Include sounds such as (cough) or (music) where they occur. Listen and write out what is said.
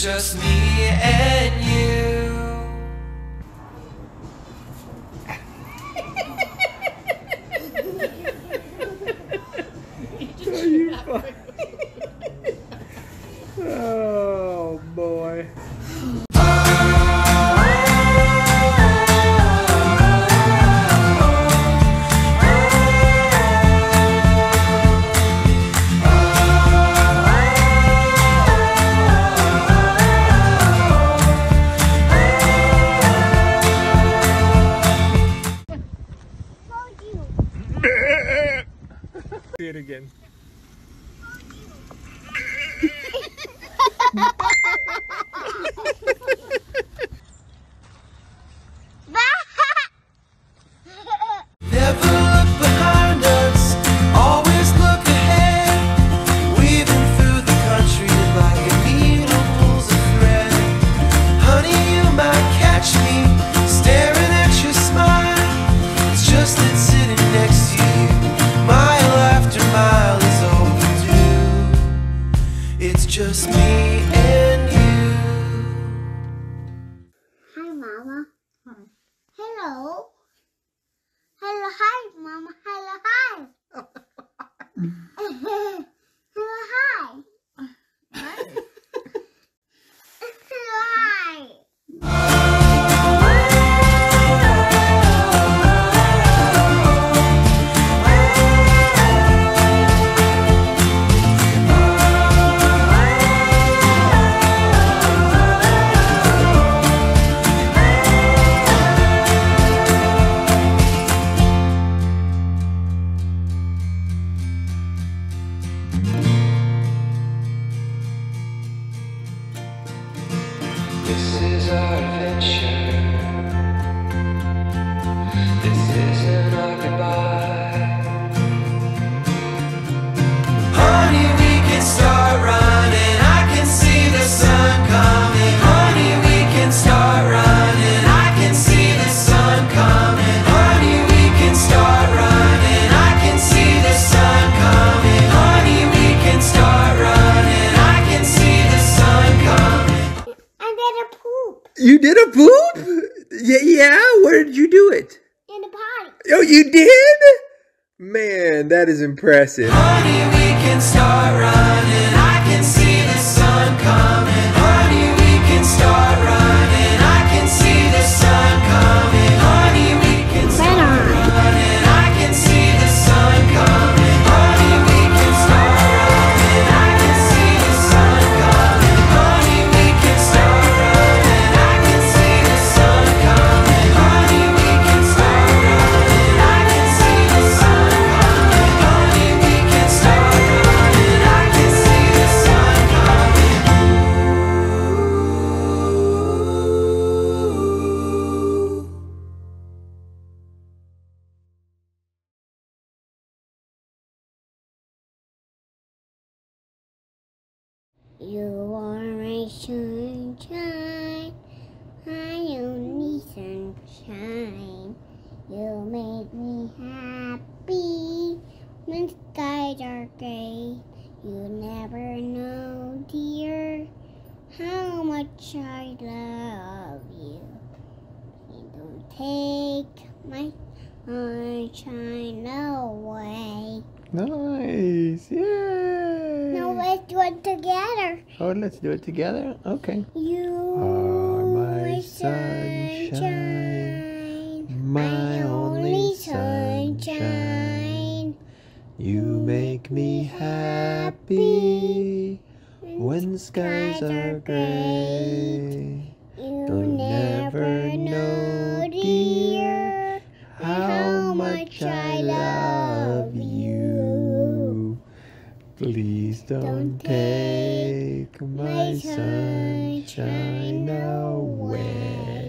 just me and you. Do it again. (laughs) just me. This is our adventure. This isn't our goodbye. You did a poop? Yeah, yeah. Where did you do it? In the potty. Oh, you did? Man, that is impressive. Honey, You are my sunshine, I only sunshine. You make me happy when skies are gray. You never know, dear, how much I love you. You don't take my sunshine away. Nice, yeah do it together. Oh, let's do it together? Okay. You are my, my sunshine, sunshine, my only sunshine. You make me happy when skies are gray. Please don't, take my sunshine away.